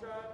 shot.